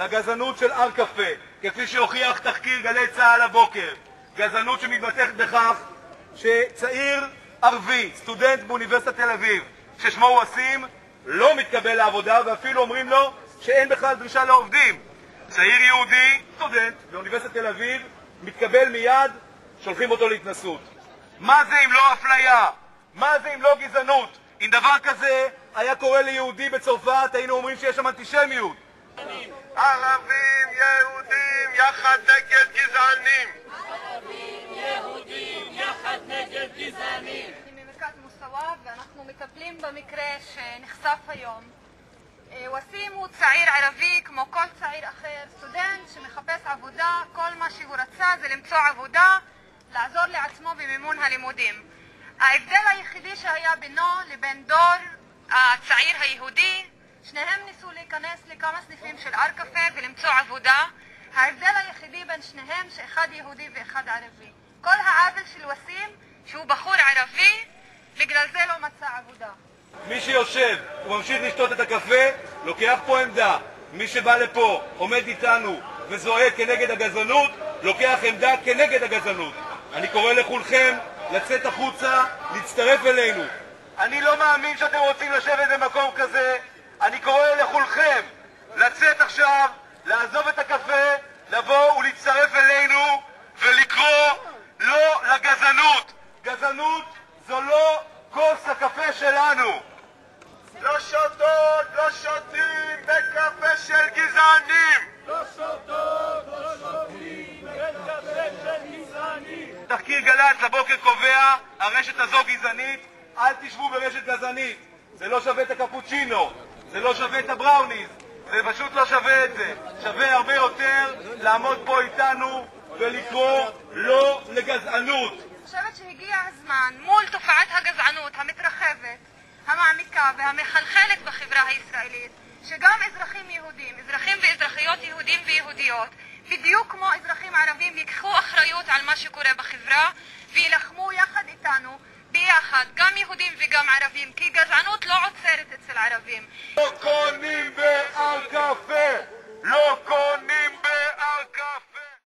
הגזענות של הר קפה, כפי שהוכיח תחקיר גלי צה"ל הבוקר, גזענות שמתבטאת בכך שצעיר ערבי, סטודנט באוניברסיטת תל אביב, ששמו ווסים, לא מתקבל לעבודה ואפילו אומרים לו שאין בכלל דרישה לעובדים. צעיר יהודי, סטודנט באוניברסיטת תל אביב, מתקבל מיד, שולחים אותו להתנסות. מה זה אם לא אפליה? מה זה אם לא גזענות? אם דבר כזה היה קורה ליהודי בצרפת, היינו אומרים שיש שם אנטישמיות. ערבים, יהודים, יחד נגד גזענים. ערבים, יהודים, יחד נגד גזענים. אני ממרכז מוסאווה ואנחנו מטפלים במקרה שנחשף היום. אה, וסים הוא צעיר ערבי כמו כל צעיר אחר, סטודנט שמחפש עבודה, כל מה שהוא רצה זה למצוא עבודה, לעזור לעצמו במימון הלימודים. ההבדל היחידי שהיה בינו לבין דור הצעיר היהודי, שניהם ניסו להיכנס לכמה סניפים של אר קפה ולמצוא עבודה. ההבדל היחידי בין שניהם שאחד יהודי ואחד ערבי. כל העוול של וסים שהוא בחור ערבי, בגלל זה לא מצא עבודה. מי שיושב וממשיך לשתות את הקפה, לוקח פה עמדה. מי שבא לפה, עומד איתנו וזועק כנגד הגזענות, לוקח עמדה כנגד הגזענות. אני קורא לכולכם לצאת החוצה, להצטרף אלינו. אני לא מאמין שאתם רוצים לשבת במקום כזה. אני קורא לכולכם לצאת עכשיו, לעזוב את הקפה, לבוא ולהצטרף אלינו ולקרוא לא לגזענות. גזענות זו לא כוס הקפה שלנו. לא שותות, לא שותים בקפה של גזענים! לא שותות, לא שותים, בקפה של גזענים. תחקיר גל"צ לבוקר קובע, הרשת הזו גזענית, אל תשבו ברשת גזענית. זה לא שווה את הקפוצ'ינו, זה לא שווה את הבראוניז, זה פשוט לא שווה את זה. שווה הרבה יותר לעמוד פה איתנו ולקרוא לא לגזענות. אני חושבת שהגיע הזמן, מול תופעת הגזענות המתרחבת, המעמיקה והמחלחלת בחברה הישראלית, שגם אזרחים יהודים, אזרחים ואזרחיות יהודים ויהודיות, בדיוק כמו אזרחים ערבים, ייקחו אחריות על מה שקורה בחברה ויילחמו יחד איתנו, ביחד, גם יהודים וגם ערבים, כי גזענות לא עוצרת אצל ערבים. לא קונים בהר קפה! לא קונים!